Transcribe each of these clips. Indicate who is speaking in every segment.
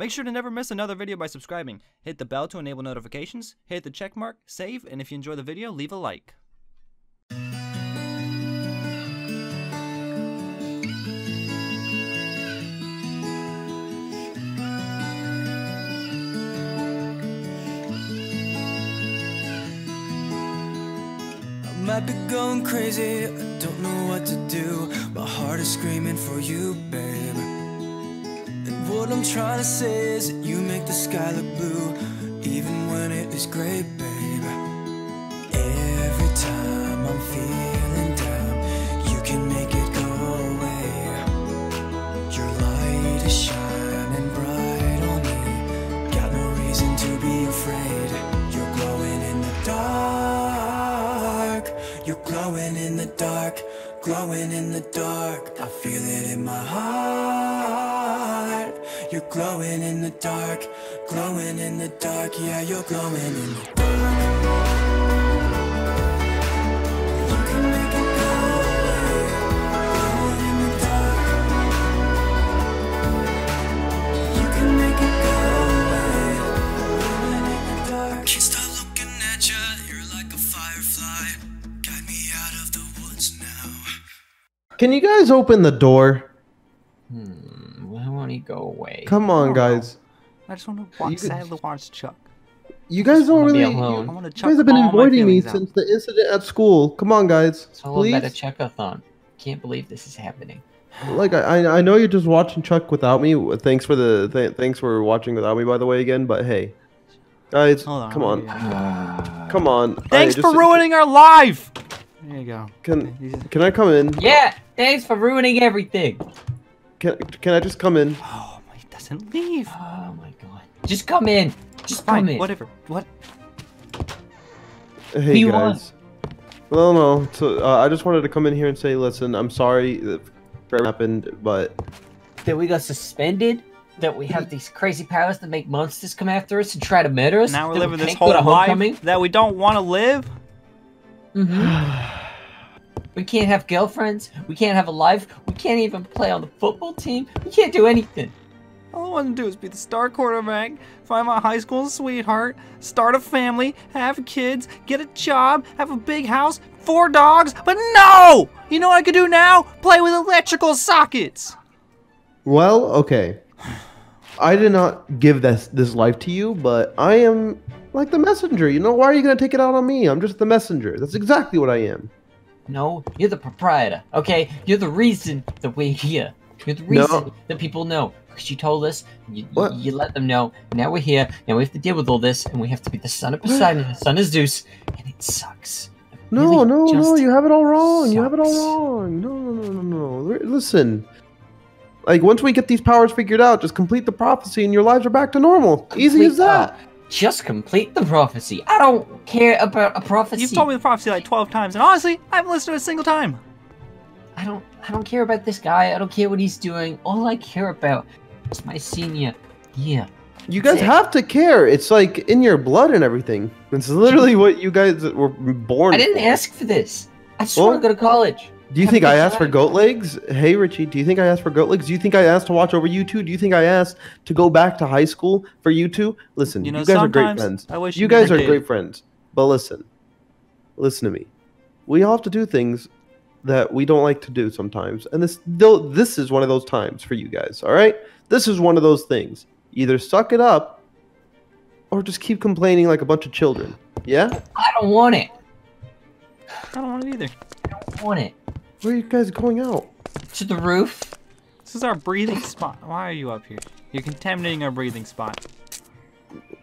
Speaker 1: Make sure to never miss another video by subscribing. Hit the bell to enable notifications, hit the check mark, save, and if you enjoy the video, leave a like.
Speaker 2: I might be going crazy, I don't know what to do. My heart is screaming for you, babe. What I'm trying to say is that you make the sky look blue, even when it is gray, babe. Every time I'm feeling down, you can make it go away. Your light is shining bright on me. Got no reason to be afraid. You're glowing in the dark. You're glowing in the dark. Glowing in the dark. I feel it in my heart. You're glowing in the dark. Glowing in the dark. Yeah, you're glowing in the dark. Can make it go away. Glowing in the dark. You can make it go away. Glowing in the dark. Can't stop looking at you. You're like a firefly. Guide me out of the woods now.
Speaker 3: Can you guys open the door?
Speaker 4: Hmm, why won't go away?
Speaker 3: Come on,
Speaker 1: no.
Speaker 3: guys.
Speaker 1: I just want to
Speaker 3: You
Speaker 1: watch
Speaker 3: could-
Speaker 1: Sadly watch Chuck.
Speaker 3: You guys don't really.
Speaker 4: alone.
Speaker 3: You,
Speaker 1: I want to
Speaker 3: you guys have been
Speaker 1: all
Speaker 3: avoiding me
Speaker 1: out.
Speaker 3: since the incident at school. Come on, guys.
Speaker 4: It's all about a
Speaker 3: Please.
Speaker 4: checkathon. Can't believe this is happening.
Speaker 3: Like I, I I know you're just watching Chuck without me. Thanks for the th- thanks for watching without me, by the way, again. But hey, guys,
Speaker 1: Hold on.
Speaker 3: come on,
Speaker 4: Ah.
Speaker 3: come on.
Speaker 1: Thanks
Speaker 3: Alright,
Speaker 1: for
Speaker 3: just-
Speaker 1: ruining our life! There you go.
Speaker 3: Can can I come in?
Speaker 4: Yeah, thanks for ruining everything.
Speaker 3: Can can I just come in?
Speaker 1: Oh, he doesn't leave.
Speaker 4: Oh my god. Just come in. Just come
Speaker 1: Fine,
Speaker 4: in.
Speaker 1: whatever. What?
Speaker 3: Hey
Speaker 4: you want?
Speaker 3: guys. Well, no. So uh, I just wanted to come in here and say, listen, I'm sorry that happened, but
Speaker 4: That we got suspended? That we have these crazy powers that make monsters come after us and try to murder us?
Speaker 1: Now we're living
Speaker 4: we
Speaker 1: this whole
Speaker 4: go homecoming?
Speaker 1: life that we don't want to live?
Speaker 4: hmm We can't have girlfriends. We can't have a life. We can't even play on the football team. We can't do anything.
Speaker 1: All I want to do is be the star quarterback, find my high school sweetheart, start a family, have kids, get a job, have a big house, four dogs, but no! You know what I could do now? Play with electrical sockets!
Speaker 3: Well, okay. I did not give this this life to you, but I am like the messenger. You know, why are you gonna take it out on me? I'm just the messenger. That's exactly what I am.
Speaker 4: No, you're the proprietor. Okay, you're the reason that we're here. You're the reason
Speaker 3: No.
Speaker 4: that people know because you told us. You,
Speaker 3: What?
Speaker 4: you let them know. Now we're here. Now we have to deal with all this, and we have to be the son of Poseidon, the son of Zeus, and it sucks. It
Speaker 3: No,
Speaker 4: really
Speaker 3: no, no. You have it all wrong. You have it all wrong. No, no, no, no, no. Listen. Like once we get these powers figured out, just complete the prophecy, and your lives are back to normal. Easy as that.
Speaker 4: Just complete the prophecy. I don't care about a prophecy.
Speaker 1: You've told me the prophecy like 12 times, and honestly, I haven't listened to it a single time.
Speaker 4: I don't. I don't care about this guy. I don't care what he's doing. All I care about is my senior year.
Speaker 3: You guys have to care. It's like in your blood and everything. It's literally what you guys were born.
Speaker 4: I didn't
Speaker 3: for.
Speaker 4: ask for this. I just
Speaker 3: Well,
Speaker 4: want to go to college.
Speaker 3: Do you think I
Speaker 4: good
Speaker 3: asked for goat legs? Hey Richie, do you think I asked for goat legs? Do you think I asked to watch over you two? Do you think I asked to go back to high school for you two? Listen,
Speaker 1: You
Speaker 3: you, guys are great friends.
Speaker 1: I wish
Speaker 3: You
Speaker 1: you
Speaker 3: guys
Speaker 1: never
Speaker 3: are
Speaker 1: did.
Speaker 3: great friends. But listen, listen to me. We all have to do things that we don't like to do sometimes, and this though this is one of those times for you guys. All right, this is one of those things. Either suck it up, or just keep complaining like a bunch of children. Yeah.
Speaker 4: I don't want it.
Speaker 1: I don't want it either.
Speaker 4: I don't want it.
Speaker 3: Where are you guys going out?
Speaker 4: To the roof.
Speaker 1: This is our breathing spot. Why are you up here? You're contaminating our breathing spot.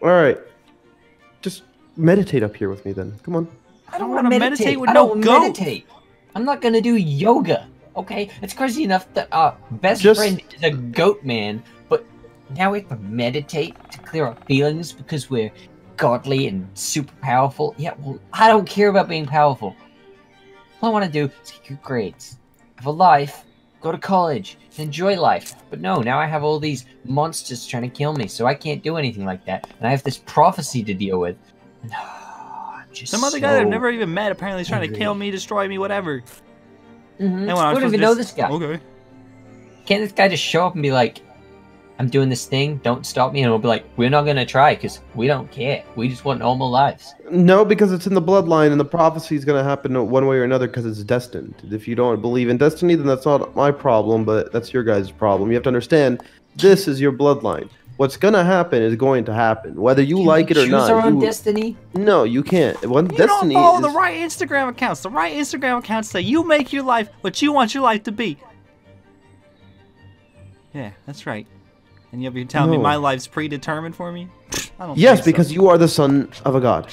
Speaker 3: All right. Just meditate up here with me then. Come on.
Speaker 4: I don't
Speaker 1: wanna
Speaker 4: want to
Speaker 1: meditate
Speaker 4: meditate.
Speaker 1: with
Speaker 4: I
Speaker 1: no
Speaker 4: don't
Speaker 1: goat.
Speaker 4: meditate. I'm not gonna do yoga. Okay, it's crazy enough that our best
Speaker 3: Just-
Speaker 4: friend is a goat man, but now we have to meditate to clear our feelings because we're godly and super powerful. Yeah, well, I don't care about being powerful. All I want to do is get good grades, have a life, go to college, enjoy life. But no, now I have all these monsters trying to kill me, so I can't do anything like that. And I have this prophecy to deal with. And, I'm just
Speaker 1: Some other guy that I've never even met apparently is trying to kill me, destroy me, whatever.
Speaker 4: Mhm.
Speaker 1: And when
Speaker 4: I don't even know this guy.
Speaker 1: Okay.
Speaker 4: Can't this guy just show up and be like, I'm doing this thing. Don't stop me. And we'll be like, we're not gonna try because we don't care. We just want normal lives.
Speaker 3: No, because it's in the bloodline, and the prophecy is going to happen one way or another because it's destined. If you don't believe in destiny, then that's not my problem, but that's your guys' problem. You have to understand, this is your bloodline. What's going to happen is going to happen, whether you
Speaker 4: Can
Speaker 3: like
Speaker 4: we
Speaker 3: it or not.
Speaker 4: choose
Speaker 3: not.
Speaker 4: our own
Speaker 3: you-
Speaker 4: destiny.
Speaker 3: no, you can't. One
Speaker 1: You
Speaker 3: destiny
Speaker 1: don't follow
Speaker 3: is,
Speaker 1: the right Instagram accounts. The right Instagram accounts say you make your life what you want your life to be. Yeah, that's right. And you'll be telling me my life's predetermined for me? I don't
Speaker 3: Yes,
Speaker 1: so.
Speaker 3: because you are the son of a god.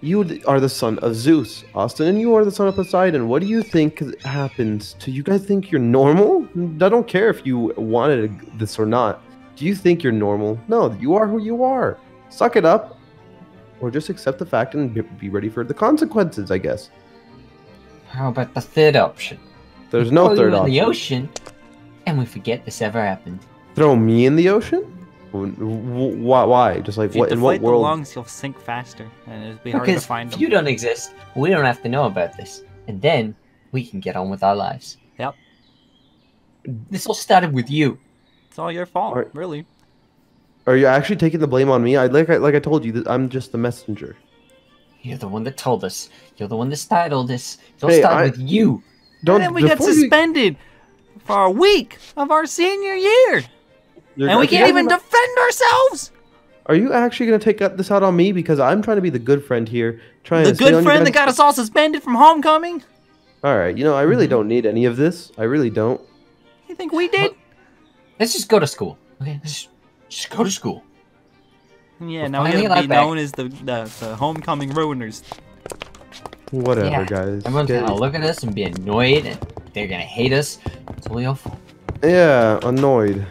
Speaker 3: You are the son of Zeus, Austin, and you are the son of Poseidon. What do you think happens to you guys? Think you're normal? I don't care if you wanted this or not. Do you think you're normal? No, you are who you are. Suck it up, or just accept the fact and be- be ready for the consequences. I guess
Speaker 4: How about the third option?
Speaker 3: there's
Speaker 4: We
Speaker 3: no
Speaker 4: throw
Speaker 3: third
Speaker 4: you in the ocean, and we forget this ever happened.
Speaker 3: Throw me in the ocean? W- w- Why? Why? Just like
Speaker 1: If you
Speaker 3: what? In what
Speaker 1: deflate the
Speaker 3: world?
Speaker 1: lungs, you'll sink faster, and it'll be harder to
Speaker 4: Because
Speaker 1: find
Speaker 4: if
Speaker 1: them.
Speaker 4: you don't exist, we don't have to know about this, and then we can get on with our lives.
Speaker 1: Yep.
Speaker 4: This all started with you.
Speaker 1: It's all your fault,
Speaker 3: Alright.
Speaker 1: really.
Speaker 3: Are you actually taking the blame on me? I like I, like I told you I'm just the messenger.
Speaker 4: You're the one that told us. You're the one that started all this. It all
Speaker 3: Hey,
Speaker 4: started
Speaker 3: I-
Speaker 4: with you.
Speaker 3: Don't.
Speaker 1: and then we got
Speaker 3: before you-
Speaker 1: suspended for a week of our senior year,
Speaker 3: you're-
Speaker 1: and we can't even
Speaker 3: not-
Speaker 1: defend ourselves.
Speaker 3: Are you actually gonna take this out on me because I'm trying to be the good friend here, trying
Speaker 1: The
Speaker 3: to
Speaker 1: good friend that got us all suspended from homecoming.
Speaker 3: All right, you know I
Speaker 1: Mm-hmm.
Speaker 3: really don't need any of this. I really don't.
Speaker 1: You think we did?
Speaker 4: Let's just go to school. Okay, let's just, just go to school.
Speaker 1: Yeah,
Speaker 4: We're
Speaker 1: now we're gonna be
Speaker 4: back.
Speaker 1: known as the, the the homecoming ruiners.
Speaker 3: Whatever,
Speaker 4: Yeah,
Speaker 3: guys.
Speaker 4: Everyone's
Speaker 3: Get-
Speaker 4: gonna look at us and be annoyed, and they're gonna hate us. It's all your fault.
Speaker 3: Yeah, annoyed.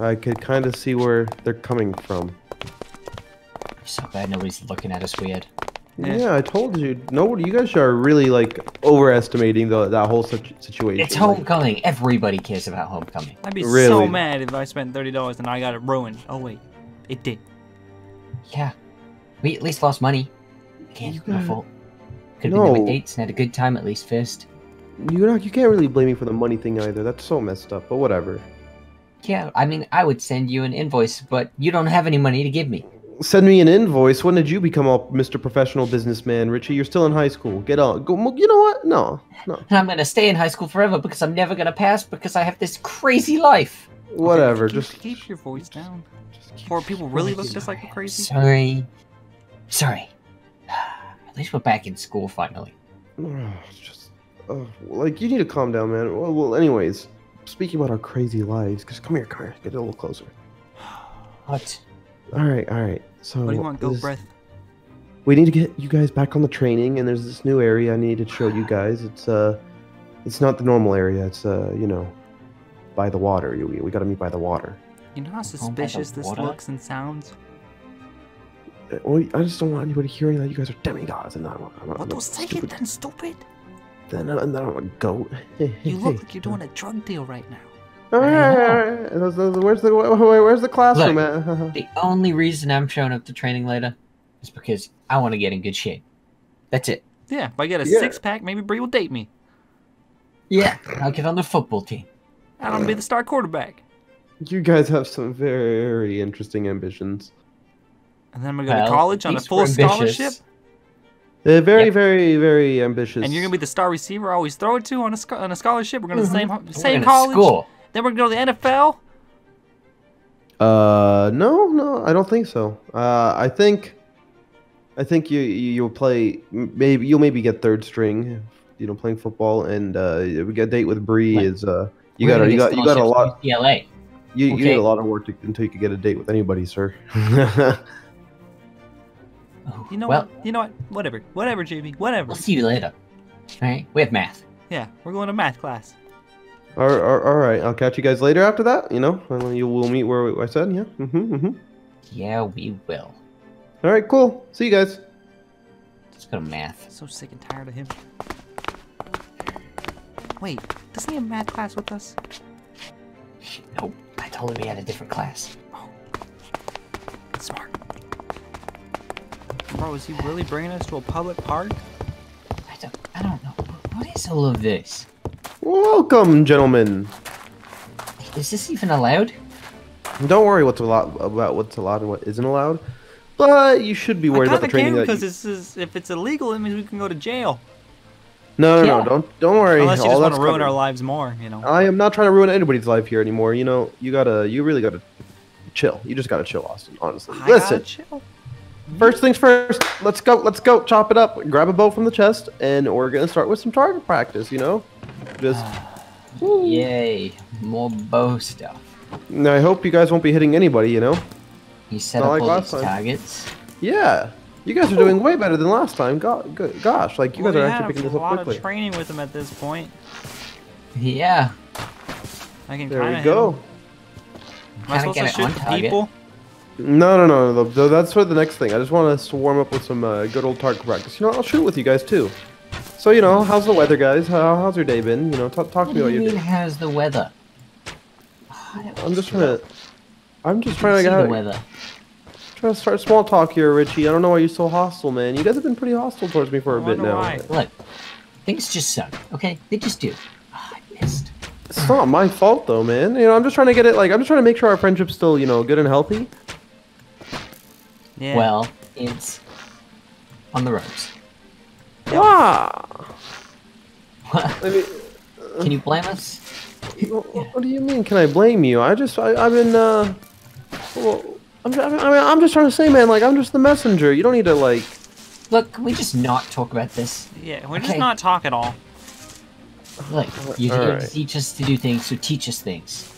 Speaker 3: I could kind of see where they're coming from.
Speaker 4: I'm so bad nobody's looking at us weird.
Speaker 1: Yeah.
Speaker 3: Yeah, I told you. Nobody. You guys are really like overestimating the that whole situ- situation.
Speaker 4: It's
Speaker 3: Like,
Speaker 4: homecoming. Everybody cares about homecoming.
Speaker 1: I'd be so mad if I spent thirty dollars and I got it ruined. Oh wait, it did.
Speaker 4: Yeah, we at least lost money. Again,
Speaker 3: You
Speaker 4: no
Speaker 3: got-
Speaker 4: fault. Could have been there with dates and had a good time at least first.
Speaker 3: you know, you can't really blame me for the money thing either. That's so messed up. But whatever.
Speaker 4: Yeah, I mean, I would send you an invoice, but you don't have any money to give me.
Speaker 3: Send me an invoice. When did you become a Mr. Professional Businessman, Richie? You're still in high school. Get on. Go. You know what? No, no.
Speaker 4: And I'm gonna stay in high school forever because I'm never gonna pass because I have this crazy life.
Speaker 3: Whatever.
Speaker 1: Keep,
Speaker 3: Just
Speaker 1: keep your voice down. Before people really look just like we're crazy.
Speaker 4: Sorry. Sorry. At least we're back in school finally.
Speaker 3: Just uh, like you need to calm down, man. Well, well, anyways, speaking about our crazy lives, just come here, come here, get a little closer.
Speaker 4: What?
Speaker 3: All right, all right. So
Speaker 1: What do you want? Go
Speaker 3: this-
Speaker 1: breath.
Speaker 3: We need to get you guys back on the training, and there's this new area I need to show you guys. It's uh, it's not the normal area. It's uh, you know, by the water. We, we got to meet by the water.
Speaker 1: You know how suspicious this
Speaker 4: water?
Speaker 1: looks and sounds?
Speaker 3: Uh, Well, I just don't want anybody hearing that you guys are demigods, and
Speaker 1: Well, don't say it
Speaker 3: stupid,
Speaker 1: then, stupid.
Speaker 3: Then, I'm, then I'm a goat.
Speaker 1: You look like you're doing a drug deal right now.
Speaker 3: All right, all right, all right. Those- those- Where's the where- where- where's the classroom
Speaker 4: Look.
Speaker 3: at?
Speaker 4: The only reason I'm showing up to training later is because I want to get in good shape. That's it.
Speaker 1: Yeah, if I get a
Speaker 3: Yeah.
Speaker 1: six pack, maybe Bree will date me.
Speaker 4: Yeah. I'll get on the football team.
Speaker 1: I don't be the star quarterback.
Speaker 3: You guys have some very interesting ambitions.
Speaker 1: And then I'm gonna go to college on a full
Speaker 4: we're ambitious.
Speaker 1: scholarship.
Speaker 3: They're very,
Speaker 4: Yep.
Speaker 3: very, very ambitious.
Speaker 1: And you're gonna be the star receiver I always throw it to on a scho- on a scholarship. We're going to the same same college.
Speaker 4: School.
Speaker 1: Then we're gonna go to the NFL.
Speaker 3: Uh, no, no, I don't think so. Uh, I think, I think you you- you'll play. Maybe you'll maybe get third string. You know, playing football, and uh, we get a date with Bree
Speaker 4: Right.
Speaker 3: is uh, you got
Speaker 4: gonna
Speaker 3: you got you got a lot.
Speaker 4: to UCLA.
Speaker 3: You, you
Speaker 4: Okay.
Speaker 3: need a lot of work to, until you can get a date with anybody, sir.
Speaker 4: Oh,
Speaker 1: You know
Speaker 4: well,
Speaker 1: what? You know what? Whatever. Whatever, JB. Whatever.
Speaker 4: we'll see you later. All right. We have math.
Speaker 1: Yeah, we're going to math class.
Speaker 3: all, all, all right, I'll catch you guys later after that. You know, and you will meet where I said. Yeah. Mm-hmm. mm-hmm.
Speaker 4: Yeah, we will.
Speaker 3: All right, cool. See you guys.
Speaker 4: Let's go to math.
Speaker 1: So sick and tired of him. Wait, doesn't he have math class with us?
Speaker 4: Nope. I told him he had a different class. Oh.
Speaker 1: Smart. Bro, is he really bringing us to a public park?
Speaker 4: I don't. I don't know. What is all of this?
Speaker 3: Welcome, gentlemen.
Speaker 4: Is this even allowed?
Speaker 3: Don't worry what's allowed about what's allowed and what isn't allowed. But you should be worried about the
Speaker 1: of
Speaker 3: training
Speaker 1: can because
Speaker 3: you...
Speaker 1: this is if it's illegal, it means we can go to jail.
Speaker 3: No, no,
Speaker 4: Yeah.
Speaker 3: no, don't don't worry.
Speaker 1: Unless you
Speaker 3: All
Speaker 1: just want to ruin
Speaker 3: covered.
Speaker 1: our lives more, you know.
Speaker 3: I am not trying to ruin anybody's life here anymore. You know, you gotta, you really gotta chill. You just gotta chill, Austin. Honestly,
Speaker 1: I gotta
Speaker 3: listen.
Speaker 1: Chill.
Speaker 3: First things first. Let's go. Let's go. Chop it up. Grab a bow from the chest, and we're gonna start with some target practice. You know, just.
Speaker 4: Yay, more bow stuff.
Speaker 3: Now, I hope you guys won't be hitting anybody. You know.
Speaker 4: You set
Speaker 3: Not
Speaker 4: up
Speaker 3: like
Speaker 4: all these
Speaker 3: time.
Speaker 4: targets.
Speaker 3: Yeah. You guys are doing way better than last time. Go, go, gosh, like you
Speaker 1: Well,
Speaker 3: guys are actually picking this up quickly.
Speaker 1: a lot of training with him at this point.
Speaker 4: Yeah.
Speaker 1: I can
Speaker 3: There we go.
Speaker 1: Am I supposed to
Speaker 4: get it
Speaker 1: shoot
Speaker 4: on
Speaker 1: the
Speaker 4: target.
Speaker 1: People?
Speaker 3: No, no, no, no. no, That's for the next thing. I just want us to warm up with some uh, good old target practice. You know, I'll shoot with you guys too. So you know, how's the weather, guys? How, how's your day been? You know, talk, talk to me
Speaker 4: do
Speaker 3: about
Speaker 4: you
Speaker 3: your
Speaker 4: mean,
Speaker 3: day.
Speaker 4: how's the weather? Oh,
Speaker 3: I'm just
Speaker 4: see
Speaker 3: trying to. I'm just trying to get the
Speaker 4: weather.
Speaker 3: trying to start small talk here, Richie. I don't know why you're so hostile, man. You guys have been pretty hostile towards me for a
Speaker 1: I
Speaker 3: bit now.
Speaker 1: why.
Speaker 4: Look, things just suck, okay? They just do. Ah, I missed.
Speaker 3: It's not my fault though, man. You know, I'm just trying to get it. Like, I'm just trying to make sure our friendship's still, you know, good and healthy.
Speaker 1: Yeah.
Speaker 4: Well, it's on the ropes.
Speaker 3: Wow.
Speaker 4: What?
Speaker 3: I mean,
Speaker 4: Can you blame us?
Speaker 3: What, what do you mean? Can I blame you? I just, I, I've been, uh, well, I'm, I mean, I'm just trying to say, man, like, I'm just the messenger. You don't need to, like,
Speaker 4: Look, can we just not talk about this?
Speaker 1: yeah, we're just not talk at all.
Speaker 4: Look, you're
Speaker 3: Alright.
Speaker 4: teach us to do things, so teach us things.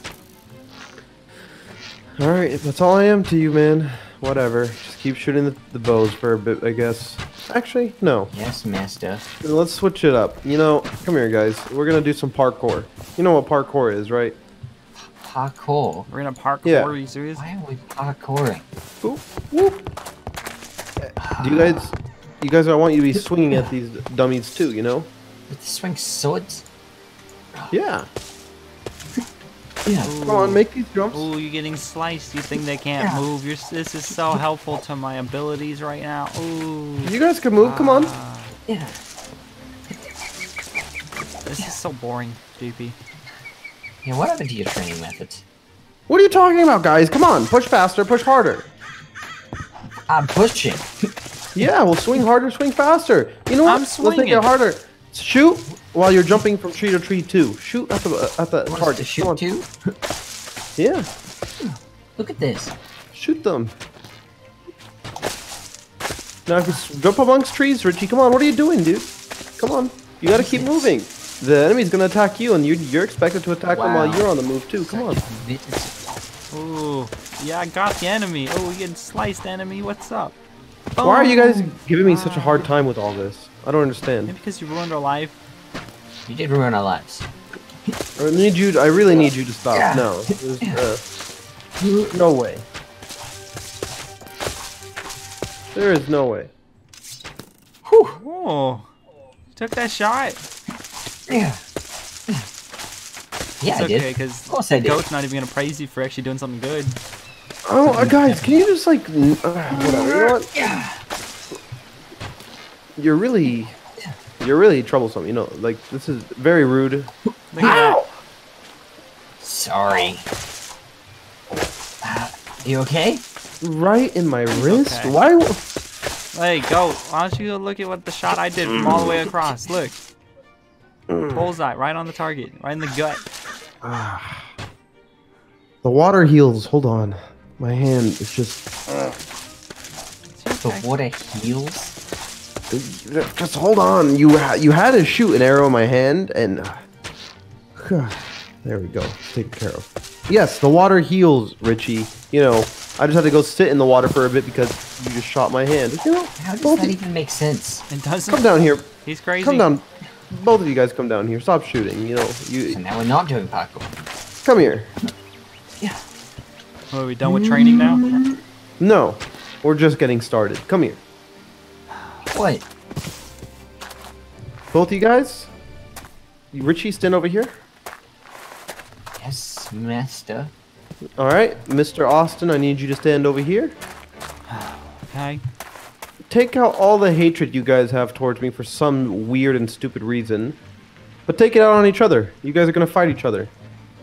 Speaker 3: all right, that's all I am to you, man. Whatever. Just keep shooting the, the bows for a bit, I guess. Actually, no.
Speaker 4: Yes, master.
Speaker 3: Let's switch it up. You know, come here, guys. We're gonna do some parkour. You know what parkour is, right?
Speaker 4: Parkour.
Speaker 1: We're gonna parkour.
Speaker 3: Yeah.
Speaker 1: Are you serious?
Speaker 4: Why are we parkouring?
Speaker 3: Whoop, whoop. Do you guys, you guys, I want you to be swinging at these dummies too. You know?
Speaker 4: With the swing swords?
Speaker 3: Yeah.
Speaker 4: Yeah.
Speaker 3: Come on, make these jumps.
Speaker 1: Ooh, you're getting sliced. You think they can't
Speaker 4: Yeah.
Speaker 1: move? You're, this is so helpful to my abilities right now. Ooh.
Speaker 3: You guys can move. Come on.
Speaker 1: Ah,
Speaker 4: Yeah.
Speaker 1: this is so boring, DP.
Speaker 4: Yeah, what happened to your training methods?
Speaker 3: What are you talking about, guys? Come on, push faster, push harder.
Speaker 4: I'm pushing.
Speaker 3: Yeah, well, swing harder, swing faster. You know what?
Speaker 1: I'm
Speaker 3: Let's make it harder. Shoot while you're jumping from tree to tree too. Shoot at the at the
Speaker 4: Want us
Speaker 3: target.
Speaker 4: to shoot
Speaker 3: Come on.
Speaker 4: too?
Speaker 3: Yeah,
Speaker 4: Look at this.
Speaker 3: shoot them. Now, if you s- jump amongst trees, Richie, come on. What are you doing, dude? Come on. You gotta keep moving. The enemy's gonna attack you, and you, you're expected to attack them while you're on the move too. Come on.
Speaker 4: This-
Speaker 1: Ooh. Yeah, I got the enemy. Oh, we getting sliced, enemy. What's up?
Speaker 3: Why are you guys giving me such a hard time with all this? I don't understand.
Speaker 1: Maybe because you ruined our life.
Speaker 4: You did ruin our lives.
Speaker 3: I need you. I really need you to stop. No, uh, no way. There is no way.
Speaker 1: Oh, you took that shot.
Speaker 4: Yeah. Yeah,
Speaker 1: it's
Speaker 4: I
Speaker 1: okay,
Speaker 4: did.
Speaker 1: because
Speaker 4: Of course I did.
Speaker 1: goat's not even gonna praise you for actually doing something good.
Speaker 3: Oh, uh, guys, can you just like, uh, whatever? You know what?
Speaker 4: Yeah.
Speaker 3: You're really, you're really troublesome. You know, like this is very rude.
Speaker 1: Look at that.
Speaker 4: Sorry. Uh, you okay?
Speaker 3: Right in my wrist.
Speaker 1: okay.
Speaker 3: Why?
Speaker 1: Hey, go. why don't you go look at what the shot I did from all the way across? Look. Bullseye, right on the target, right in the gut.
Speaker 3: The water heals. Hold on. My hand is just.
Speaker 4: The water heals?
Speaker 3: Just hold on. You ha- you had to shoot an arrow in my hand, and uh, there we go. Taken care of. Yes, the water heals, Richie. You know, I just had to go sit in the water for a bit because you just shot my hand. You know,
Speaker 4: How does that even make sense?
Speaker 1: It doesn't.
Speaker 3: come down here.
Speaker 1: He's crazy.
Speaker 3: Come down. Both of you guys come down here. Stop shooting. You know,
Speaker 4: So
Speaker 3: you
Speaker 4: now we're not doing parkour.
Speaker 3: come here.
Speaker 4: Yeah.
Speaker 1: What, are we done with training now?
Speaker 3: No, we're just getting started. Come here.
Speaker 4: What?
Speaker 3: Both of you guys. Richie, stand over here.
Speaker 4: Yes, master.
Speaker 3: All right, Mr. Austin, I need you to stand over here.
Speaker 1: Okay.
Speaker 3: Take out all the hatred you guys have towards me for some weird and stupid reason, but take it out on each other. You guys are gonna fight each other.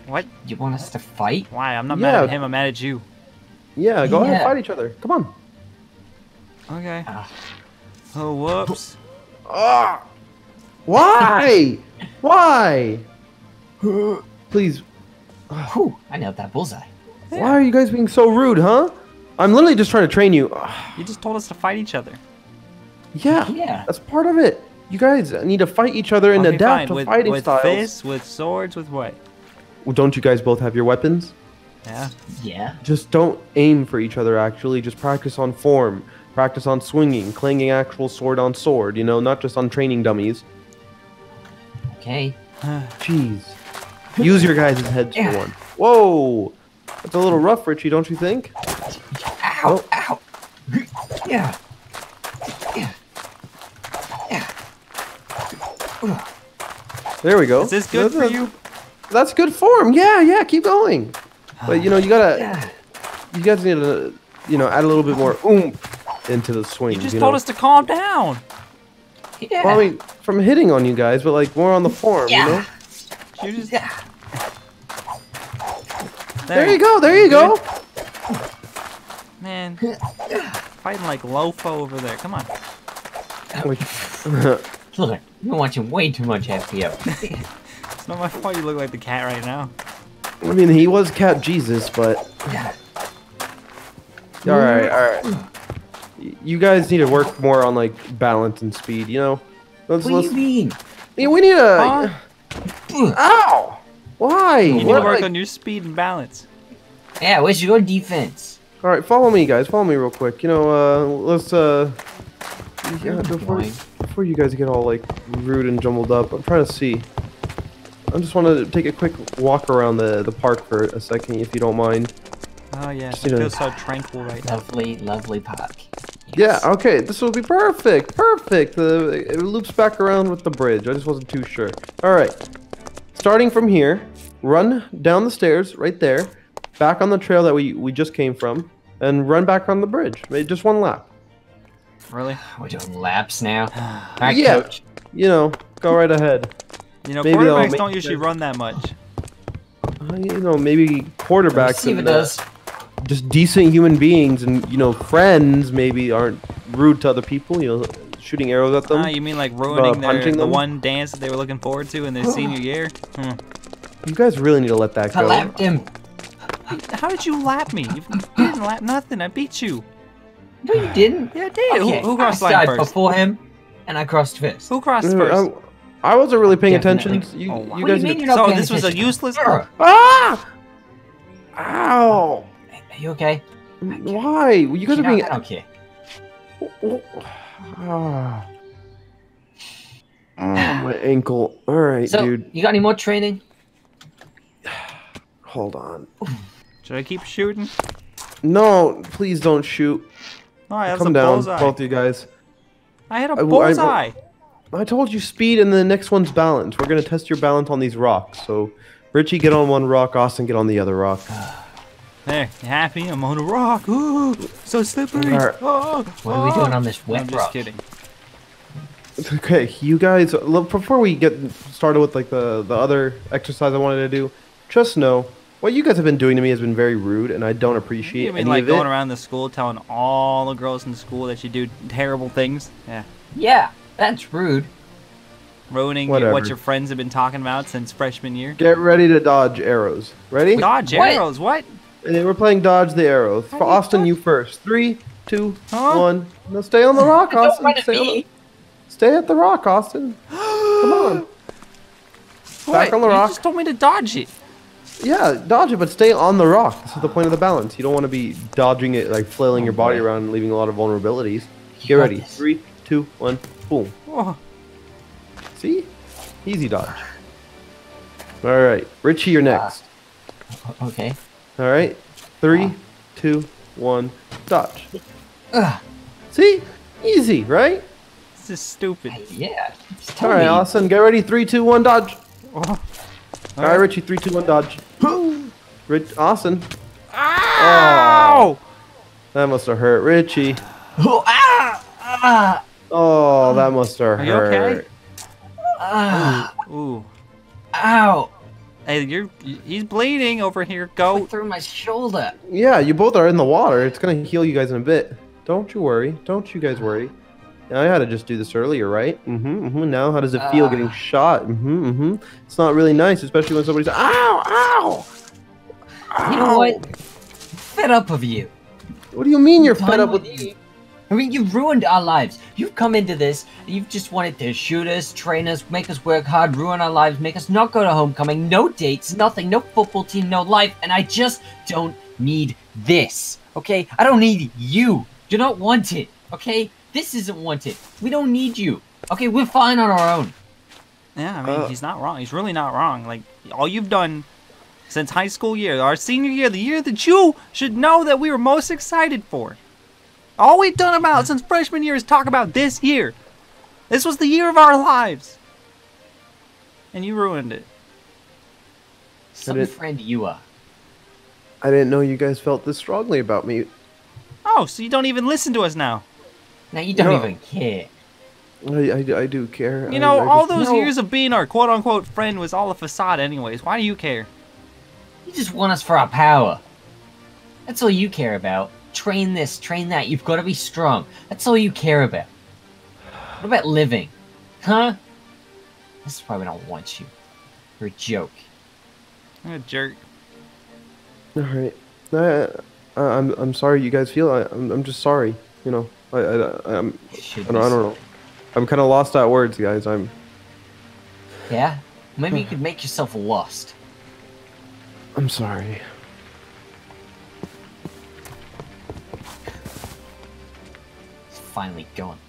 Speaker 1: What?
Speaker 4: You want us to fight?
Speaker 1: Why? I'm not
Speaker 3: Yeah.
Speaker 1: mad at him. I'm mad at you.
Speaker 3: Yeah, go ahead,
Speaker 4: Yeah.
Speaker 3: fight each other. Come on.
Speaker 1: Okay.
Speaker 4: Ah.
Speaker 1: Oh, whoops.
Speaker 3: Ah! Why? Why? Please,
Speaker 4: Whew, I nailed that bullseye.
Speaker 3: why are you guys being so rude, huh? I'm literally just trying to train you. Ah,
Speaker 1: You just told us to fight each other.
Speaker 3: yeah,
Speaker 4: Yeah.
Speaker 3: that's part of it. You guys need to fight each other and
Speaker 1: okay,
Speaker 3: adapt
Speaker 1: fine.
Speaker 3: to
Speaker 1: with,
Speaker 3: fighting
Speaker 1: with
Speaker 3: styles.
Speaker 1: fists, with swords, with what?
Speaker 3: Well, Don't you guys both have your weapons?
Speaker 1: Yeah.
Speaker 4: Yeah.
Speaker 3: Just don't aim for each other, actually. Just practice on form. Practice on swinging, clanging actual sword on sword, you know, not just on training dummies.
Speaker 4: Okay.
Speaker 3: Ah, jeez. Use your guys' heads for one. Whoa! That's a little rough, Richie, don't you think?
Speaker 4: Ow! Oh. Ow! Yeah. Yeah. Yeah.
Speaker 3: There we go.
Speaker 1: Is this good for
Speaker 3: That's-
Speaker 1: you?
Speaker 3: That's good form. Yeah, yeah, keep going. But you know, you gotta,
Speaker 4: Yeah.
Speaker 3: you guys need to, you know, add a little bit more oomph into the swing.
Speaker 1: You just
Speaker 3: you
Speaker 1: told
Speaker 3: know?
Speaker 1: us to calm down.
Speaker 4: Yeah.
Speaker 3: Well, I mean, from hitting on you guys, but like more on the form,
Speaker 4: Yeah.
Speaker 3: you know.
Speaker 1: You just.
Speaker 4: Yeah.
Speaker 3: There you go. There you go.
Speaker 1: Man. Fighting like Lofo over there. Come on.
Speaker 3: Like,
Speaker 4: Look, you're watching way too much FPO.
Speaker 1: It's not my fault you look like the cat right now.
Speaker 3: I mean, he was Cat Jesus, but
Speaker 4: yeah.
Speaker 3: all right, all right. Y- You guys need to work more on like balance and speed. You know. Let's
Speaker 4: What do
Speaker 3: let's.
Speaker 4: you mean?
Speaker 3: Yeah, we need a.
Speaker 1: Huh?
Speaker 3: Ow! Why?
Speaker 1: You need
Speaker 3: What,
Speaker 1: to work
Speaker 3: like-
Speaker 1: on your speed and balance.
Speaker 4: Yeah, where's your defense?
Speaker 3: All right, follow me, guys. Follow me real quick. You know, uh, let's uh, yeah, before
Speaker 4: Fine.
Speaker 3: before you guys get all like rude and jumbled up, I'm trying to see. I just want to take a quick walk around the the park for a second, if you don't mind.
Speaker 1: Oh yeah,
Speaker 3: Just
Speaker 1: it
Speaker 3: need
Speaker 1: feels so tranquil right now.
Speaker 4: Lovely, lovely park.
Speaker 3: Yeah. Okay. This will be perfect. Perfect. The it loops back around with the bridge. I just wasn't too sure. All right. Starting from here, run down the stairs right there, back on the trail that we we just came from, and run back on the bridge. Just one lap.
Speaker 1: Really?
Speaker 4: We're doing laps now. Alright,
Speaker 3: Yeah.
Speaker 4: coach.
Speaker 3: You know, go right ahead.
Speaker 1: You know,
Speaker 3: Maybe
Speaker 1: quarterbacks don't usually
Speaker 3: sense.
Speaker 1: run that much.
Speaker 3: Uh, you know, maybe quarterbacks
Speaker 4: Receiver
Speaker 3: and uh,
Speaker 4: does.
Speaker 3: Just decent human beings and you know friends maybe aren't rude to other people. You know, shooting arrows at them.
Speaker 1: Ah, you mean like ruining their,
Speaker 3: punching
Speaker 1: the
Speaker 3: them?
Speaker 1: one dance that they were looking forward to in their senior year? Hmm.
Speaker 3: You guys really need to let that go.
Speaker 4: I lapped him.
Speaker 1: How did you lap me? You didn't lap nothing. I beat you.
Speaker 4: No, you didn't.
Speaker 1: Yeah, I did.
Speaker 4: Okay,
Speaker 1: Who, who crossed
Speaker 4: I
Speaker 1: line
Speaker 4: started
Speaker 1: first?
Speaker 4: before him, and I crossed first.
Speaker 1: Who crossed
Speaker 3: Uh,
Speaker 1: first?
Speaker 3: I, I wasn't really paying
Speaker 4: Definitely.
Speaker 3: attention. You,
Speaker 1: Oh, wow.
Speaker 3: you
Speaker 4: What do
Speaker 3: guys
Speaker 4: you
Speaker 3: need
Speaker 4: mean
Speaker 3: to-
Speaker 4: you're not
Speaker 1: So
Speaker 4: paying
Speaker 1: this was a useless.
Speaker 3: Ah! Ow!
Speaker 4: Are you okay?
Speaker 3: Why? You guys
Speaker 4: You
Speaker 3: are
Speaker 4: know,
Speaker 3: being.
Speaker 4: I don't care.
Speaker 3: Oh, my ankle. All right,
Speaker 4: So,
Speaker 3: dude.
Speaker 4: you got any more training?
Speaker 3: Hold on.
Speaker 1: Should I keep shooting?
Speaker 3: No, please don't shoot.
Speaker 1: Oh, that's
Speaker 3: Come down,
Speaker 1: bullseye.
Speaker 3: both of you guys.
Speaker 1: I had a
Speaker 3: I- I-
Speaker 1: bullseye.
Speaker 3: I told you speed, and the next one's balance. We're gonna test your balance on these rocks. So, Richie, get on one rock. Austin, get on the other rock.
Speaker 1: There, you happy? I'm on a rock. Ooh, so slippery.
Speaker 3: Alright.
Speaker 1: Oh, oh.
Speaker 4: What are we
Speaker 1: oh.
Speaker 4: doing on this wet
Speaker 1: I'm just kidding.
Speaker 3: Okay, you guys. Look, before we get started with like the the other exercise I wanted to do, just know what you guys have been doing to me has been very rude, and I don't appreciate
Speaker 1: You mean
Speaker 3: any
Speaker 1: like
Speaker 3: of
Speaker 1: going
Speaker 3: it.
Speaker 1: around the school telling all the girls in the school that you do terrible things? Yeah.
Speaker 4: Yeah, that's rude.
Speaker 1: Ruining
Speaker 3: Whatever.
Speaker 1: what your friends have been talking about since freshman year.
Speaker 3: Get ready to dodge arrows. Ready?
Speaker 1: Dodge
Speaker 4: What?
Speaker 1: arrows, what?
Speaker 3: And then we're playing dodge the arrows. For
Speaker 1: you
Speaker 3: Austin,
Speaker 1: dodge-
Speaker 3: you first. Three, two,
Speaker 1: Huh?
Speaker 3: one. No, stay on the rock,
Speaker 4: Don't
Speaker 3: Austin.
Speaker 4: run
Speaker 3: Stay, on the, stay at the rock, Austin. Come on. Back
Speaker 1: What?
Speaker 3: on the
Speaker 1: you
Speaker 3: rock.
Speaker 1: just told me to dodge it.
Speaker 3: Yeah, dodge it, but stay on the rock. This is the point of the balance. You don't want to be dodging it, like flailing your body
Speaker 4: Okay.
Speaker 3: around and leaving a lot of vulnerabilities. Get ready.
Speaker 4: this.
Speaker 3: Three, two, one, boom.
Speaker 1: Oh,
Speaker 3: See? Easy dodge. All right, Richie, you're next.
Speaker 4: O- Okay.
Speaker 3: All right, three, two, one, dodge.
Speaker 4: Ugh.
Speaker 3: See? Easy, right?
Speaker 1: this is stupid.
Speaker 4: Yeah. Just
Speaker 3: All
Speaker 4: me.
Speaker 3: Austin, get ready. Three, two, one, dodge.
Speaker 1: Oh.
Speaker 3: All right, Richie, three, two, one, dodge. Rich, Austin.
Speaker 1: Ow!
Speaker 3: That must have hurt, Richie.
Speaker 4: Oh, ah, ah,
Speaker 3: Oh, that must have hurt.
Speaker 1: Are you okay?
Speaker 3: hurt.
Speaker 4: ah,
Speaker 1: Ooh.
Speaker 4: ow.
Speaker 1: Hey, you're he's bleeding over here. Go.
Speaker 4: through my shoulder.
Speaker 3: Yeah, you both are in the water. It's gonna heal you guys in a bit. Don't you worry. Don't you guys worry. I had to just do this earlier, right? Mm-hmm. mm-hmm. Now, how does it feel getting
Speaker 4: Ah.
Speaker 3: shot? Mm-hmm. Mm-hmm. It's not really nice, especially when somebody's ow, ow.
Speaker 4: You know what? Fed up of you.
Speaker 3: What do you mean you're fed up with?
Speaker 4: you. I mean, you've ruined our lives. You've come into this, you've just wanted to shoot us, train us, make us work hard, ruin our lives, make us not go to homecoming, no dates, nothing, no football team, no life, and I just don't need this. Okay? I don't need you. You're not wanted. Okay? This isn't wanted. We don't need you. Okay, we're fine on our own.
Speaker 1: Yeah, I mean,
Speaker 3: Uh.
Speaker 1: he's not wrong. He's really not wrong. Like all you've done since high school year, our senior year, the year that you should know that we were most excited for. All we've done about since freshman year is talk about this year. This was the year of our lives. And you ruined it.
Speaker 4: Some
Speaker 3: did-
Speaker 4: friend you are.
Speaker 3: I didn't know you guys felt this strongly about me.
Speaker 1: Oh, so you don't even listen to us now.
Speaker 4: Now you don't
Speaker 3: No.
Speaker 4: even care.
Speaker 3: I, I, I do care.
Speaker 1: You
Speaker 3: I-
Speaker 1: know,
Speaker 3: I
Speaker 1: all
Speaker 3: just-
Speaker 1: those
Speaker 4: No.
Speaker 1: years of being our quote unquote friend was all a facade, anyways. Why do you care?
Speaker 4: You just want us for our power. That's all you care about. Train this, train that. You've got to be strong. That's all you care about. What about living? Huh? This is why we don't want you. You're a joke.
Speaker 1: I'm a jerk.
Speaker 3: All right. I, I, I'm I'm sorry you guys feel. I, I'm I'm just sorry. You know. I I I'm I don't, I don't know. I'm kind of lost at words, guys. I'm
Speaker 4: Yeah? Maybe you could make yourself lost.
Speaker 3: I'm sorry.
Speaker 4: Finally gone.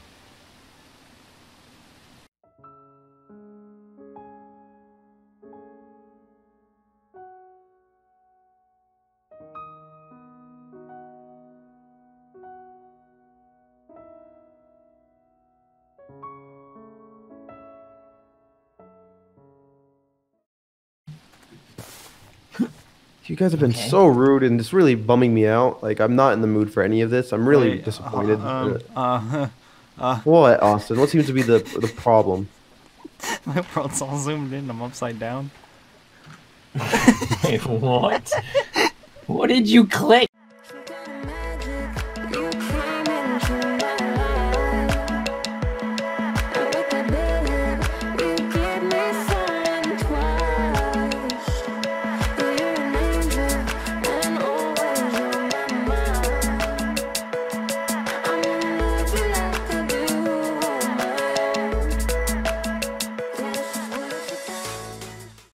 Speaker 3: Guys have been
Speaker 4: Okay.
Speaker 3: so rude and it's really bumming me out. Like I'm not in the mood for any of this. I'm really
Speaker 1: Wait,
Speaker 3: disappointed.
Speaker 1: Um, uh,
Speaker 3: what, Austin? What seems to be the the problem?
Speaker 1: my world's all zoomed in. I'm upside down.
Speaker 4: Wait, what? what did you click?